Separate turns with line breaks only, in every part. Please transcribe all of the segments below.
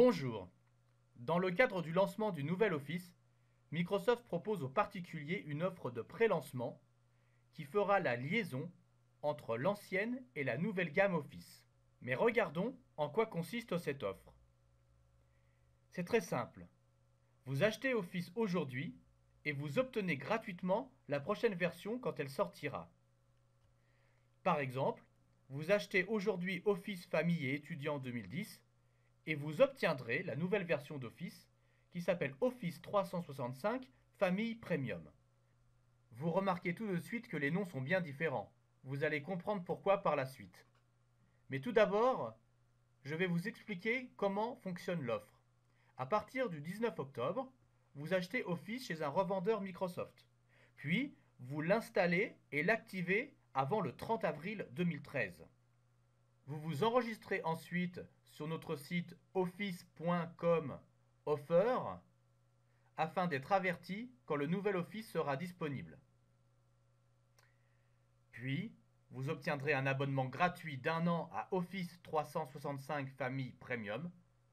Bonjour. Dans le cadre du lancement du nouvel Office, Microsoft propose aux particuliers une offre de pré-lancement qui fera la liaison entre l'ancienne et la nouvelle gamme Office. Mais regardons en quoi consiste cette offre. C'est très simple. Vous achetez Office aujourd'hui et vous obtenez gratuitement la prochaine version quand elle sortira. Par exemple, vous achetez aujourd'hui Office Famille et étudiant 2010 et vous obtiendrez la nouvelle version d'Office qui s'appelle Office 365 Famille Premium. Vous remarquez tout de suite que les noms sont bien différents. Vous allez comprendre pourquoi par la suite. Mais tout d'abord, je vais vous expliquer comment fonctionne l'offre. À partir du 19 octobre, vous achetez Office chez un revendeur Microsoft. Puis, vous l'installez et l'activez avant le 30 avril 2013. Vous vous enregistrez ensuite sur notre site office.com offer afin d'être averti quand le nouvel Office sera disponible. Puis, vous obtiendrez un abonnement gratuit d'un an à Office 365 Famille Premium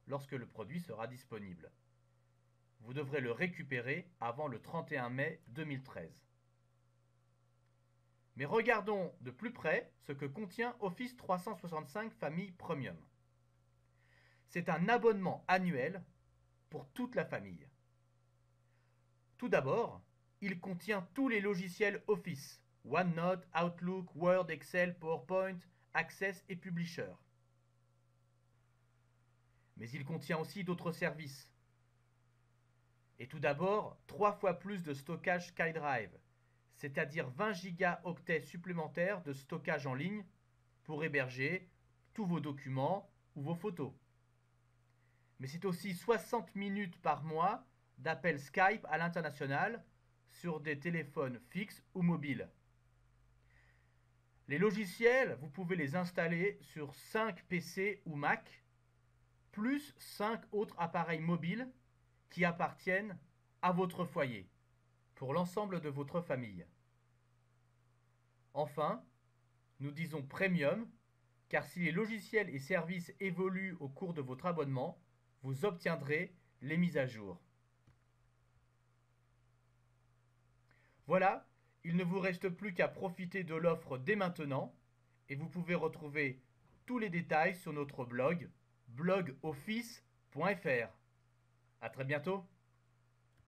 lorsque le produit sera disponible. Vous devrez le récupérer avant le 31 mai 2013. Mais regardons de plus près ce que contient Office 365 Famille Premium. C'est un abonnement annuel pour toute la famille. Tout d'abord, il contient tous les logiciels Office, OneNote, Outlook, Word, Excel, PowerPoint, Access et Publisher. Mais il contient aussi d'autres services. Et tout d'abord, trois fois plus de stockage SkyDrive, c'est-à-dire 20 gigaoctets supplémentaires de stockage en ligne pour héberger tous vos documents ou vos photos. Mais c'est aussi 60 minutes par mois d'appels Skype à l'international sur des téléphones fixes ou mobiles. Les logiciels, vous pouvez les installer sur 5 PC ou Mac, plus 5 autres appareils mobiles qui appartiennent à votre foyer pour l'ensemble de votre famille. Enfin, nous disons premium, car si les logiciels et services évoluent au cours de votre abonnement, vous obtiendrez les mises à jour. Voilà, il ne vous reste plus qu'à profiter de l'offre dès maintenant et vous pouvez retrouver tous les détails sur notre blog blogoffice.fr. À très bientôt